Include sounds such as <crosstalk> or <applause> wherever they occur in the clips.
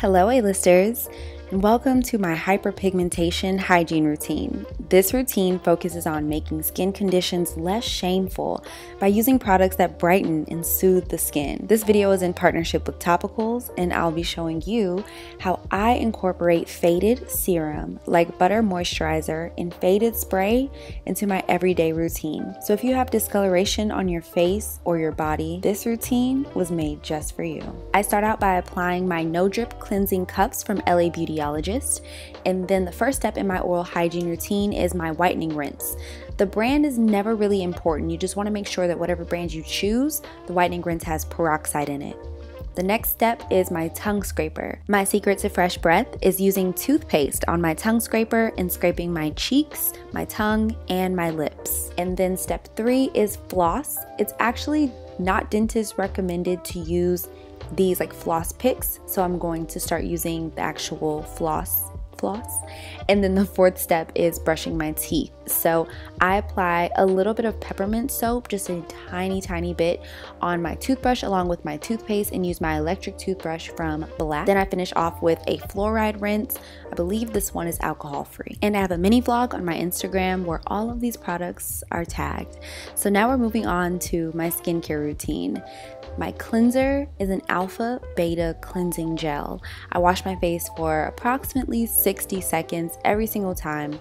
Hello, A-listers, and welcome to my hyperpigmentation hygiene routine. This routine focuses on making skin conditions less shameful by using products that brighten and soothe the skin. This video is in partnership with Topicals, and I'll be showing you how I incorporate faded serum like butter moisturizer and faded spray into my everyday routine. So if you have discoloration on your face or your body, this routine was made just for you. I start out by applying my no drip cleansing cups from LA Beautyologist. And then the first step in my oral hygiene routine is my whitening rinse. The brand is never really important. You just want to make sure that whatever brand you choose, the whitening rinse has peroxide in it. The next step is my tongue scraper. My secret to fresh breath is using toothpaste on my tongue scraper and scraping my cheeks, my tongue, and my lips. And then step three is floss. It's actually not dentist recommended to use these like floss picks. So I'm going to start using the actual floss floss. And then the fourth step is brushing my teeth. So I apply a little bit of peppermint soap, just a tiny, tiny bit on my toothbrush along with my toothpaste and use my electric toothbrush from Black. Then I finish off with a fluoride rinse. I believe this one is alcohol free. And I have a mini vlog on my Instagram where all of these products are tagged. So now we're moving on to my skincare routine. My cleanser is an alpha beta cleansing gel. I wash my face for approximately 60 seconds every single time,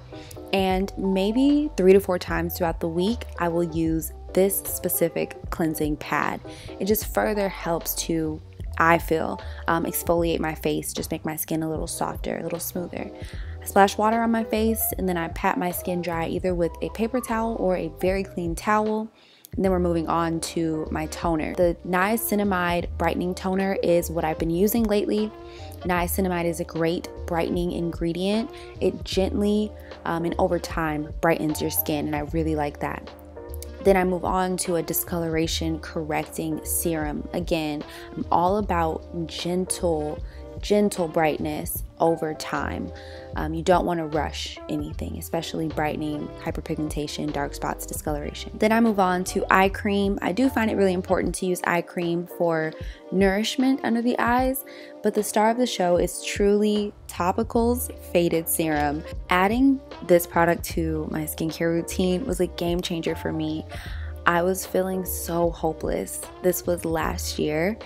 and maybe three to four times throughout the week, I will use this specific cleansing pad. It just further helps to I feel um, exfoliate my face, just make my skin a little softer, a little smoother. I splash water on my face and then I pat my skin dry either with a paper towel or a very clean towel. And then we're moving on to my toner. The niacinamide brightening toner is what I've been using lately. Niacinamide is a great brightening ingredient. It gently um, and over time brightens your skin, and I really like that. Then I move on to a discoloration correcting serum. Again, I'm all about gentle gentle brightness over time. Um, you don't want to rush anything, especially brightening, hyperpigmentation, dark spots, discoloration. Then I move on to eye cream. I do find it really important to use eye cream for nourishment under the eyes, but the star of the show is truly Topicals Faded Serum. Adding this product to my skincare routine was a game changer for me. I was feeling so hopeless. This was last year.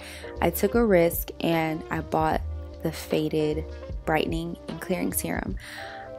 I took a risk and I bought the faded brightening and clearing serum.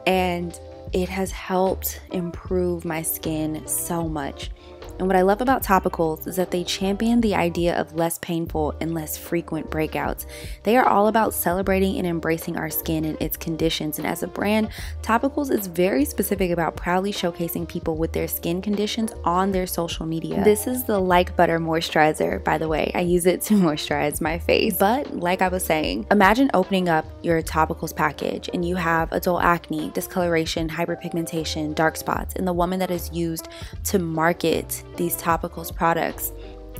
And it has helped improve my skin so much. And what I love about topicals is that they champion the idea of less painful and less frequent breakouts. They are all about celebrating and embracing our skin and its conditions. And as a brand, Topicals is very specific about proudly showcasing people with their skin conditions on their social media. This is the Like Butter Moisturizer, by the way. I use it to <laughs> moisturize my face. But like I was saying, imagine opening up your Topicals package and you have adult acne, discoloration, hyperpigmentation, dark spots, and the woman that is used to market these topicals products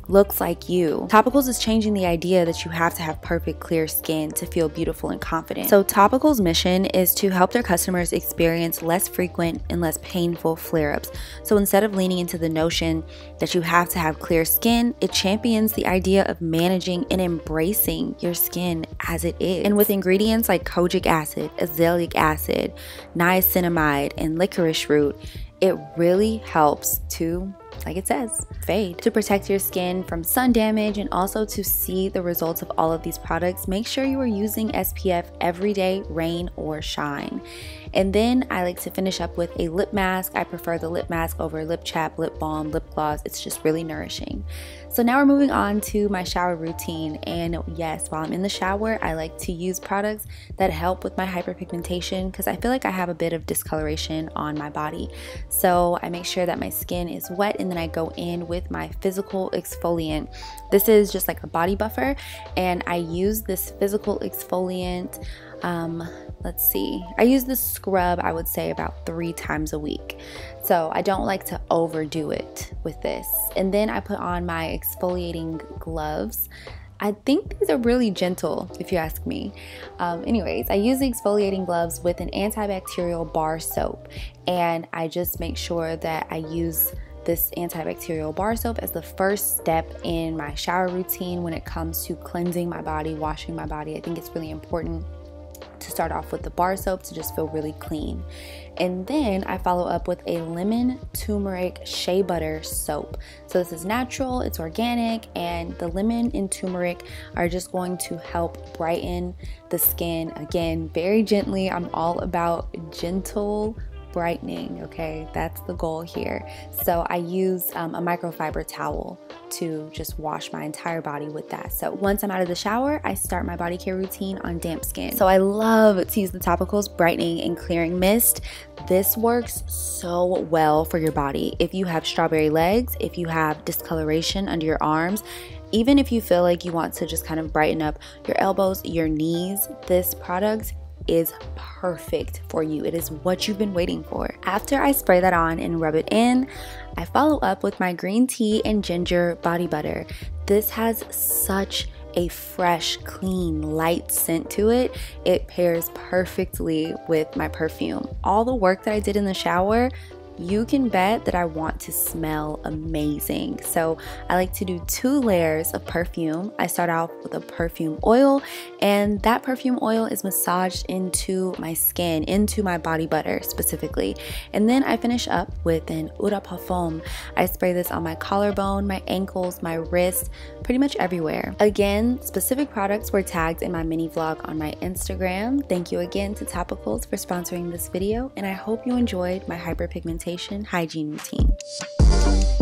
looks like you. Topicals is changing the idea that you have to have perfect clear skin to feel beautiful and confident. So Topicals mission is to help their customers experience less frequent and less painful flare-ups. So instead of leaning into the notion that you have to have clear skin, it champions the idea of managing and embracing your skin as it is. And with ingredients like kojic acid, azelaic acid, niacinamide, and licorice root, it really helps to like it says, fade. To protect your skin from sun damage and also to see the results of all of these products, make sure you are using SPF every day, rain or shine. And then I like to finish up with a lip mask. I prefer the lip mask over lip chap, lip balm, lip gloss. It's just really nourishing. So now we're moving on to my shower routine. And yes, while I'm in the shower, I like to use products that help with my hyperpigmentation because I feel like I have a bit of discoloration on my body. So I make sure that my skin is wet and then I go in with my physical exfoliant. This is just like a body buffer and I use this physical exfoliant um, let's see, I use this scrub, I would say, about three times a week. So I don't like to overdo it with this. And then I put on my exfoliating gloves. I think these are really gentle, if you ask me. Um, anyways, I use the exfoliating gloves with an antibacterial bar soap, and I just make sure that I use this antibacterial bar soap as the first step in my shower routine when it comes to cleansing my body, washing my body. I think it's really important start off with the bar soap to just feel really clean. And then I follow up with a lemon turmeric shea butter soap. So this is natural, it's organic, and the lemon and turmeric are just going to help brighten the skin again very gently. I'm all about gentle brightening, okay? That's the goal here. So I use um, a microfiber towel to just wash my entire body with that. So once I'm out of the shower, I start my body care routine on damp skin. So I love to use the Topicals Brightening and Clearing Mist. This works so well for your body. If you have strawberry legs, if you have discoloration under your arms, even if you feel like you want to just kind of brighten up your elbows, your knees, this product is perfect for you. It is what you've been waiting for. After I spray that on and rub it in, I follow up with my green tea and ginger body butter. This has such a fresh, clean, light scent to it. It pairs perfectly with my perfume. All the work that I did in the shower you can bet that I want to smell amazing. So I like to do two layers of perfume. I start off with a perfume oil, and that perfume oil is massaged into my skin, into my body butter specifically. And then I finish up with an Eau de Parfum. I spray this on my collarbone, my ankles, my wrists, pretty much everywhere. Again, specific products were tagged in my mini vlog on my Instagram. Thank you again to Topicals for sponsoring this video, and I hope you enjoyed my hyperpigmentation hygiene routine.